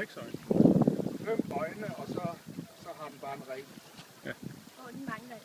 seks øjne. Fem øjne, og så, så har den bare en ring. Ja. Og den mangler